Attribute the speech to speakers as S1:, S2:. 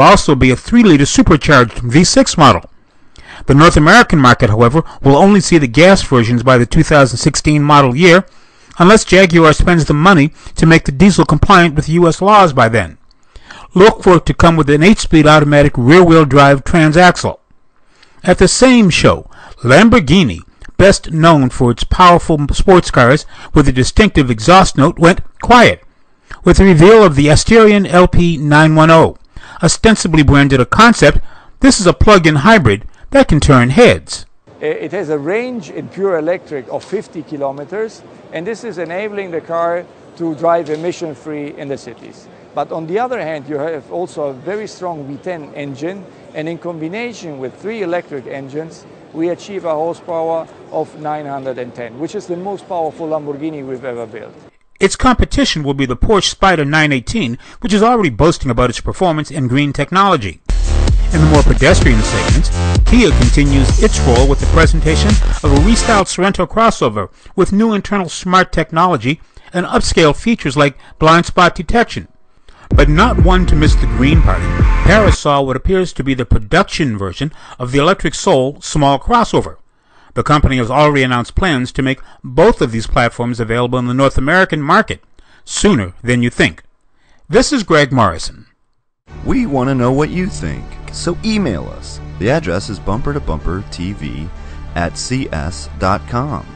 S1: also be a 3-liter supercharged V6 model. The North American market, however, will only see the gas versions by the 2016 model year, unless Jaguar spends the money to make the diesel compliant with U.S. laws by then. Look for it to come with an 8-speed automatic rear-wheel drive transaxle. At the same show, Lamborghini, best known for its powerful sports cars with a distinctive exhaust note, went quiet with the reveal of the Asterion LP 910. Ostensibly branded a concept, this is a plug-in hybrid that can turn heads.
S2: It has a range in pure electric of 50 kilometers, and this is enabling the car to drive emission free in the cities. But on the other hand, you have also a very strong V10 engine, and in combination with three electric engines, we achieve a horsepower of 910, which is the most powerful Lamborghini we've ever built.
S1: Its competition will be the Porsche Spyder 918, which is already boasting about its performance and green technology. In the more pedestrian segments, Kia continues its role with the presentation of a restyled Sorento crossover with new internal smart technology and upscale features like blind spot detection. But not one to miss the green party, Paris saw what appears to be the production version of the Electric Soul small crossover. The company has already announced plans to make both of these platforms available in the North American market sooner than you think. This is Greg Morrison.
S3: We want to know what you think, so email us. The address is bumper to bumper TV at cs.com.